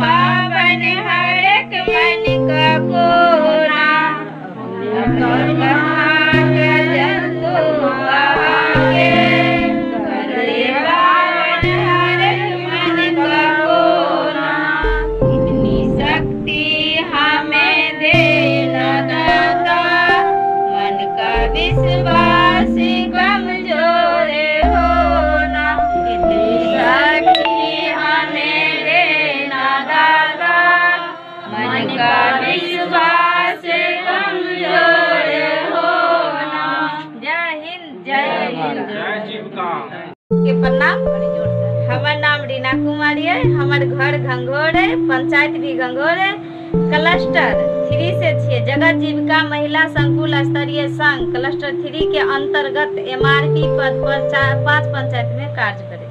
कर के प्रणाम हमार नाम रीना कुमारी है हमार घर घंघोर है, पंचायत भी घंघोर है। क्लस्टर थ्री से छिए जगत जीविका महिला संकुल स्तरीय संघ, क्लस्टर थ्री के अंतर्गत एमआरपी पद पर पाँच पंचायत में कार्य करे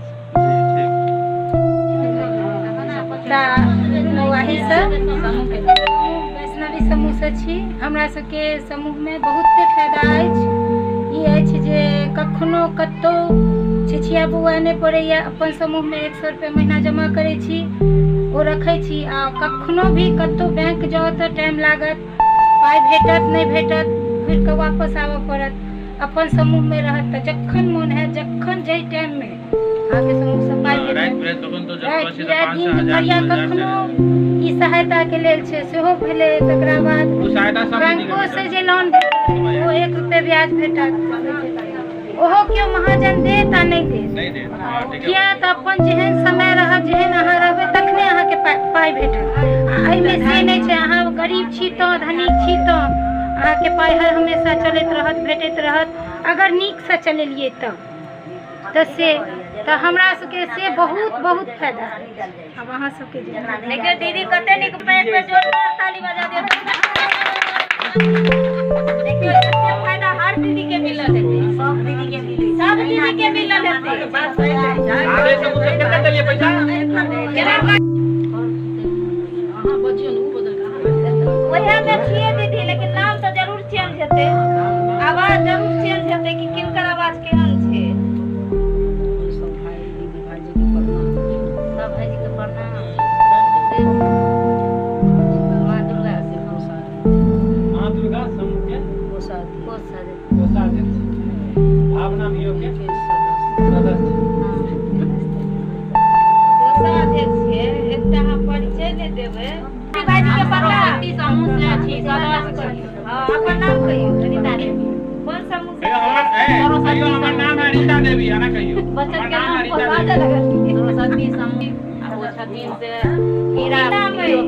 वैष्णवी समूह से छी। हमरा सबके समूह में बहुते फ़ायदा अछि। ई अछि जे कखनो कतौ छिछिया बौआ नहि पड़ैया अपन समूह में एक सौ रुपया महीना जमा करै छी ओ रखै छी आ कखनो भी कतौ बैंक जाउ तऽ टाइम लागत पाइ भेटत नहि भेटत घुरि कऽ वापस आबऽ पड़त अपन समूह में रहत तऽ जखन मोन हैत जखन जाहि टाइम में अहाँके समूह से पाइ राइत भेटत बिराइत तो जब राति पसी बिराति पाँच सौ दिन हज़ार दुपहरिया कखनो ई सहायता के लेल छै सेहो भेलै तकरा बाद वो सहायता सब बैंको से जे लोन भेटत ओ एक रुपए ब्याज भेटत ओहो केओ महाजन देत आ नहि देत नहीं किया तऽ अपन जेहन समय रहत जेहन अहाँ रहबै तखने अहाँके पा- पाइ भेटत आ एहिमे से नहि छै अहाँ गरीब छी तऽ धनिक छी तऽ अहाँके पाइ हर हमेशा चलैत रहत भेटैत रहत। अगर नीकसँ चलेलियै तऽ तऽ से तऽ हमरा सबके से बहुत बहुत फ़ायदा। अब अहाँ सबके जे देखियो दीदी कते नीक पैर पे जोरदार ताली बजा दियो देखियो के मिलल हेतै आगे से मुझे कितना चलिए पैसा। वही में छिए दीदी लेकिन नाम तो ज़रूर चेंज हेतै आवाज़ ज़रूर छी हाँ अपन नाम कहियो रीता देवी कोन समूह से कहियो हमर ए कहियो हमर नाम है रीता देवी है ना कहियो बचत के नाम पर सरस्वती समूह वो छथिन से हीरा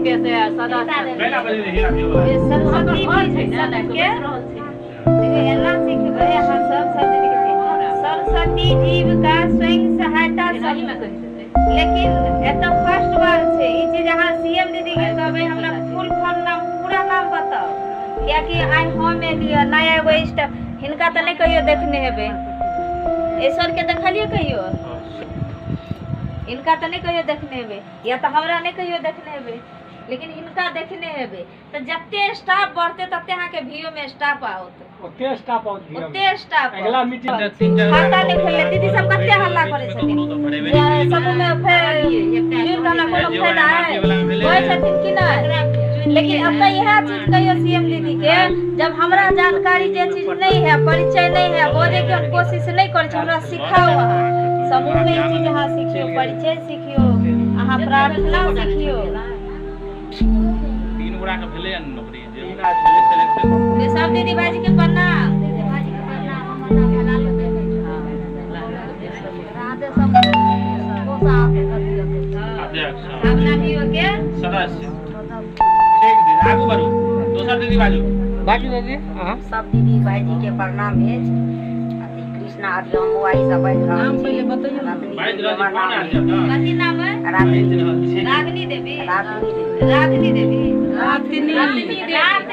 के से सदस्य पहला बजे हीरा भियो सरस्वती भी छै ना के देखिए एना सीखबै अहाँ सब सब दीदी के सरस्वती स्वयं सहायता समूह लेकिन एतऽ फ़र्स्ट बार छै, ई चीज़ सीएम दीदी के कहबै, हमरा फुल फॉर्म पूरा नाम बताओ कियाकि नया हिनका नहि कहियो देखने हेबै। ईश्वर के देखलिए कहियो? इनका तो कहियो देखने हेबे, या तो हमरा नहीं कहियो देखने हेबे। लेकिन इनका देखने हेबे। तो स्टाफ बढ़ते, तते अहाँ के भियो में स्टाफ आओत। ओते स्टाफ आउट दिया ओते स्टाफ अगला मीटिंग खाता नहीं खोलले दीदी सब कते हल्ला करे छथिन? समूह में फेर रहला कोनो फ़ायदा है होय छथिन कि नहीं लेकिन अब तो यह चीज़ कहियो सीएम दीदी के जब हमरा जानकारी जे चीज़ नहीं है परिचय नहीं है बोले के कोशिश नहीं करे छी हमरा सिखाओ समूह में चीज़ अहाँ सीखियो परिचय सीखियो अहाँ प्रार्थना सीखियो। तीन गोरा के भेलै नौकरी जे भेलै सिलेक्शन ये सब दीदी बाजी के प्रणाम अध्यक्ष भावना भी हो। के सदस्य ठीक दीदी आगू बढ़ू। दोसर दीदी बाजू बाकी दीदी हाँ सब दीदी भाईजी के प्रणाम भेज अति कृष्णा अति हम मोबाइल से बाजि रहल छी। बाजि रहल छी कोन अध्यक्ष कथी नाम है? रागनी देवी। रात्रि देवी। रागनी देवी। रातनी रागनी देवी।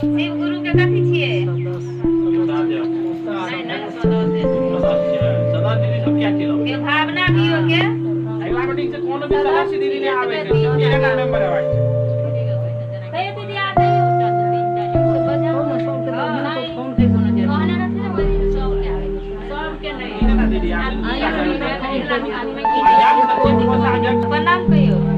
शिव गुरु के कथी छिए के भावना भी हो के अगला मीटिंग से कोनो भी सदस्य दीदी ने आवे के ये ना मेंबर है कहियो दीदी आ आ प्रणाम कहियो